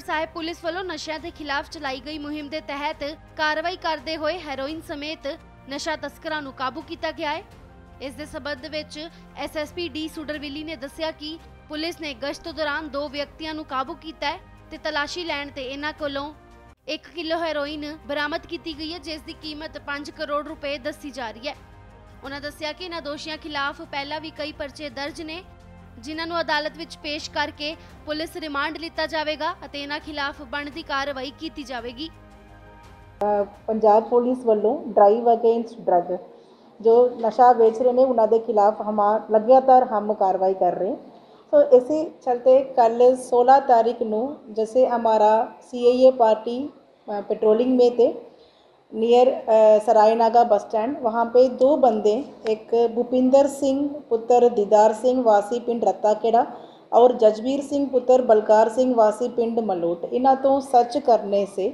Muktsar Sahib police ਵੱਲੋਂ ਨਸ਼ਿਆਂ ਦੇ ਖਿਲਾਫ ਚਲਾਈ ਗਈ ਮੁਹਿੰਮ ਦੇ ਤਹਿਤ ਕਾਰਵਾਈ ਕਰਦੇ ਹੋਏ ਹੈਰੋਇਨ ਸਮੇਤ ਨਸ਼ਾ ਤਸਕਰਾਂ ਨੂੰ ਕਾਬੂ ਕੀਤਾ ਗਿਆ ਹੈ। ਇਸ ਦੇ ਸਬੰਧ ਵਿੱਚ ਐਸਐਸਪੀ ਡੀ ਸੁਡਰਵਿਲੀ ਨੇ ਦੱਸਿਆ ਕਿ ਪੁਲਿਸ ਨੇ ਗਸ਼ਤ ਦੌਰਾਨ ਦੋ ਵਿਅਕਤੀਆਂ ਨੂੰ ਕਾਬੂ ਕੀਤਾ ਹੈ ਤੇ ਤਲਾਸ਼ੀ ਲੈਣ ਤੇ ਇਹਨਾਂ ਕੋਲੋਂ 1 ਕਿਲੋ ਹੈਰੋਇਨ ਬਰਾਮਦ ਕੀਤੀ ਗਈ ਹੈ, ਜਿਸ ਦੀ ਕੀਮਤ 5 ਕਰੋੜ ਰੁਪਏ ਦੱਸੀ ਜਾ ਰਹੀ ਹੈ। ਉਹਨਾਂ ਦੱਸਿਆ ਕਿ ਇਹਨਾਂ ਦੋਸ਼ੀਆਂ ਖਿਲਾਫ ਪਹਿਲਾਂ ਵੀ ਕਈ ਪਰਚੇ ਦਰਜ ਨੇ ਜਿਨ੍ਹਾਂ ਨੂੰ ਅਦਾਲਤ ਵਿੱਚ ਪੇਸ਼ ਕਰਕੇ ਪੁਲਿਸ ਰਿਮਾਂਡ ਲਿੱਤਾ ਜਾਵੇਗਾ ਅਤੇ ਇਹਨਾਂ ਖਿਲਾਫ ਬਣਦੀ ਕਾਰਵਾਈ ਕੀਤੀ ਜਾਵੇਗੀ ਪੰਜਾਬ ਪੁਲਿਸ ਵੱਲੋਂ ਡਰਾਈਵ ਅਗੇਂਸਟ ਡਰੱਗ ਜੋ ਨਸ਼ਾ ਵੇਚ ਰਹੇ ਨੇ ਉਹਨਾਂ ਦੇ ਖਿਲਾਫ ਹਮਾ ਲਗਾਤਾਰ ਹਮ कार्रवाई कर रहे हैं तो इसी चलते कल 16 तारीख ਨੂੰ जैसे हमारा सी पार्टी पेट्रोलिंग में थे नियर सरायनागा बस स्टैंड वहाँ पे दो बंदे, एक भूपिंदर सिंह पुत्र दीदार सिंह, वासी पिंड रत्ताखेड़ा और जजबीर सिंह पुत्र बलकार सिंह, वासी पिंड मलोट। इन्हों तो सर्च करने से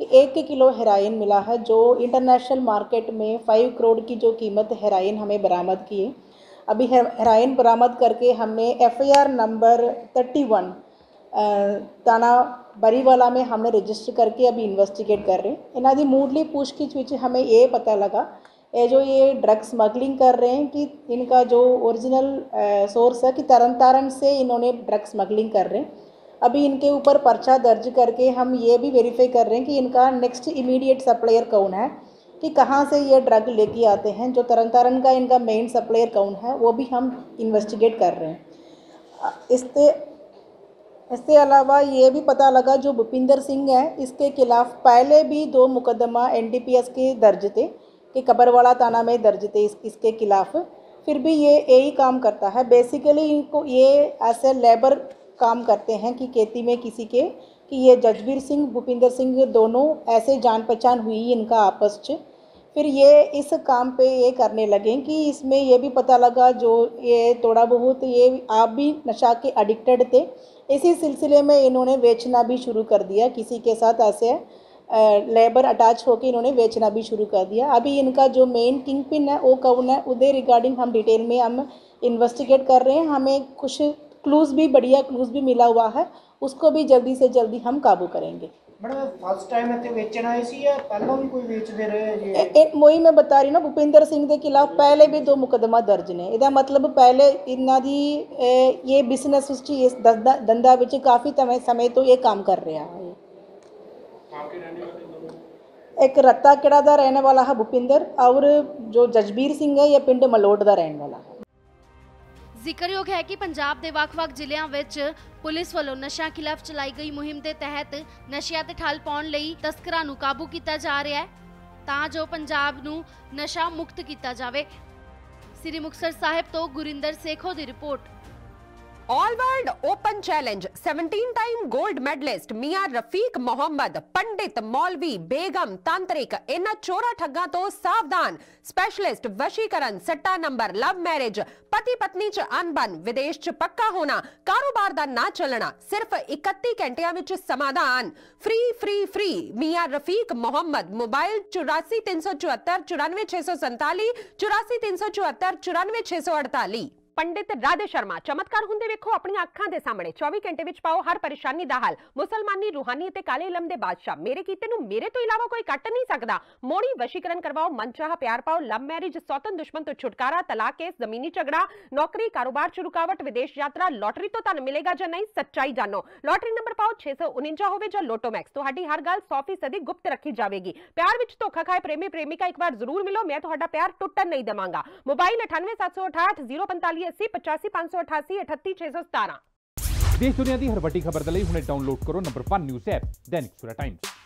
कि एक किलो हेराइन मिला है, जो इंटरनेशनल मार्केट में फाइव करोड़ की जो कीमत हेराइन हमें बरामद की है। अभी हेराइन बरामद करके हमने एफआईआर नंबर थर्टी वन थाना बरीवाला में हमने रजिस्टर करके अभी इन्वेस्टिगेट कर रहे हैं। इन्हों की मूडली पूछगिछ विच हमें ये पता लगा, ये जो ये ड्रग स्मगलिंग कर रहे हैं कि इनका जो ओरिजिनल सोर्स है कि तरन तारण से इन्होंने ड्रग स्मगलिंग कर रहे हैं। अभी इनके ऊपर पर्चा दर्ज करके हम ये भी वेरीफाई कर रहे हैं कि इनका नेक्स्ट इमीडिएट सप्लायर कौन है, कि कहाँ से ये ड्रग लेके आते हैं, जो तरन तारण का इनका मेन सप्लायर कौन है, वो भी हम इन्वेस्टिगेट कर रहे हैं। इससे इसके अलावा ये भी पता लगा जो भूपिंदर सिंह है इसके खिलाफ पहले भी दो मुकदमा एनडीपीएस के दर्ज थे कि कबरवाड़ा थाना में दर्ज थे इस, इसके खिलाफ। फिर भी ये यही काम करता है। बेसिकली इनको ये ऐसे लेबर काम करते हैं कि खेती में किसी के कि ये जजबीर सिंह भूपिंदर सिंह दोनों ऐसे जान पहचान हुई इनका आपस च। फिर ये इस काम पे ये करने लगे कि इसमें ये भी पता लगा जो ये थोड़ा बहुत ये आप भी नशा के एडिक्टेड थे। इसी सिलसिले में इन्होंने बेचना भी शुरू कर दिया। किसी के साथ ऐसे लेबर अटैच होकर इन्होंने बेचना भी शुरू कर दिया। अभी इनका जो मेन किंग पिन है, वो कौन है? उधर रिगार्डिंग हम डिटेल में हम इन्वेस्टिगेट कर रहे हैं। हमें कुछ क्लूज़ भी, बढ़िया क्लूज़ भी मिला हुआ है। उसको भी जल्दी से जल्दी हम काबू करेंगे। ਮੈਡਮ ਫਸਟ ਟਾਈਮ ਇੱਥੇ ਵੇਚਣ ਆਏ ਸੀ ਜਾਂ ਪਹਿਲਾਂ ਵੀ ਕੋਈ ਵੇਚਦੇ ਰਹੇ ਜੀ ए- एक वही मैं बता रही हूँ ना भूपिंदर सिंह के खिलाफ पहले भी दो मुकदमा दर्ज ने ਇਹਦਾ ਮਤਲਬ ਪਹਿਲੇ ਇਹਨਾਂ ਦੀ ਇਹ ਇਹ ਬਿਜ਼ਨਸ ਵਿੱਚ ਇਸ ਧੰਦਾ ਧੰਦਾ ਵਿੱਚ ਕਾਫੀ ਸਮੇਂ ਸਮੇਂ ਤੋਂ ਇਹ ਕੰਮ ਕਰ ਰਿਹਾ ਹੈ ਇੱਕ ਰੱਤਾ ਕਿਹੜਾ ਦਾ ਰਹਿਣ ਵਾਲਾ ਹੈ ਭੁਪਿੰਦਰ ਔਰ ਜੋ ਜਜਬੀਰ ਸਿੰਘ ਹੈ ਇਹ ਪਿੰਡ ਮਲੋਟ ਦਾ ਰਹਿਣ ਵਾਲਾ ਹੈ ਜ਼ਿਕਰਯੋਗ ਹੈ ਕਿ ਪੰਜਾਬ ਦੇ ਵੱਖ-ਵੱਖ ਜ਼ਿਲ੍ਹਿਆਂ ਵਿੱਚ ਪੁਲਿਸ ਵੱਲੋਂ ਨਸ਼ਿਆਂ ਖਿਲਾਫ ਚਲਾਈ ਗਈ ਮੁਹਿੰਮ ਦੇ ਤਹਿਤ ਨਸ਼ਿਆਂ ਤੇ ਠੱਲ ਪਾਉਣ ਲਈ ਤਸਕਰਾਂ ਨੂੰ ਕਾਬੂ ਕੀਤਾ ਜਾ ਰਿਹਾ ਹੈ ਤਾਂ ਜੋ ਪੰਜਾਬ ਨੂੰ ਨਸ਼ਾ ਮੁਕਤ ਕੀਤਾ ਜਾਵੇ। ਸ੍ਰੀ ਮੁਕਤਸਰ ਸਾਹਿਬ ਤੋਂ ਗੁਰਿੰਦਰ ਸੇਖੋ ਦੀ report. All world open challenge 17 time gold medalist Mian Rafiq Mohammad पंडित मौलवी बेगम तांत्रिक इन चोरा ठगा तो सावधान स्पेशलिस्ट वशीकरण सट्टा नंबर लव मैरिज पति पत्नी च अनबन विदेश च पक्का होना कारोबार दा ना चलना सिर्फ़ 31 घंटिया विच समाधान free free free Mian Rafiq Mohammad mobile 84 374 94 647 84 374 94 648 ਪੰਡਿਤ ਰਾਧੇ ਸ਼ਰਮਾ ਚਮਤਕਾਰ ਹੁੰਦੇ ਵੇਖੋ ਆਪਣੀਆਂ ਅੱਖਾਂ ਦੇ ਸਾਹਮਣੇ 24 ਘੰਟੇ ਵਿੱਚ ਪਾਓ ਹਰ ਪਰੇਸ਼ਾਨੀ ਦਾ ਹੱਲ ਮੁਸਲਮਾਨੀ ਰੂਹਾਨੀ ਅਤੇ ਕਾਲੇ ਇਲਮ ਦੇ ਬਾਦਸ਼ਾਹ ਮੇਰੇ ਕੀਤੇ ਨੂੰ ਮੇਰੇ ਤੋਂ ਇਲਾਵਾ ਕੋਈ ਕੱਟ ਨਹੀਂ ਸਕਦਾ ਮੋੜੀ ਵਸ਼ੀਕਰਨ ਕਰਵਾਓ ਮਨਚਾਹਾ ਪਿਆਰ ਪਾਓ ਲਵ ਮੈਰਿਜ ਸੌਤਨ ਦੁਸ਼ਮਣ ਤੋਂ ਛੁਟਕਾਰਾ ਤਲਾਕ ਕੇਸ ਜ਼ਮੀਨੀ ਝਗੜਾ ਨੌਕਰੀ ਕਾਰੋਬਾਰ ਚ ਰੁਕਾਵਟ ਵਿਦੇਸ਼ ਯਾਤਰਾ ਲੋਟਰੀ ਤੋਂ ਤੁਹਾਨੂੰ ਮਿਲੇਗਾ ਜਾਂ ਨਹੀਂ ਸੱਚਾਈ ਜਾਣੋ ਲੋਟਰੀ ਨੰਬਰ ਪਾਓ 649 ਹੋਵੇ ਜਾਂ ਲੋਟੋ ਮੈਕਸ ਤੁਹਾਡੀ ਹਰ ਗੱਲ 100% ਗੁਪਤ ਰੱਖੀ ਜਾਵੇਗੀ ਪਿਆਰ ਵਿੱਚ ਧੋਖਾ ਖਾਏ ਪ੍ਰੇਮੀ ਪ੍ਰੇਮਿਕਾ ਇੱਕ ਵਾਰ ਜ਼ਰੂਰ ਮਿਲੋ ਮੈਂ ਤੁਹਾਡਾ ਪਿਆਰ ਟੁੱਟਣ ਨਹੀਂ ਦੇਵਾਂਗਾ ਮੋਬਾਈਲ 98768 045 80 85 588 38617 ਦੇਸ਼ ਦੁਨੀਆ ਦੀ ਹਰ ਵੱਡੀ ਖਬਰ ਦੇ ਲਈ ਹੁਣੇ ਡਾਊਨਲੋਡ ਕਰੋ ਨੰਬਰ 1 ਨਿਊਜ਼ ਐਪ ਦੈਨਿਕ ਸੂਰਾ ਟਾਈਮਜ਼।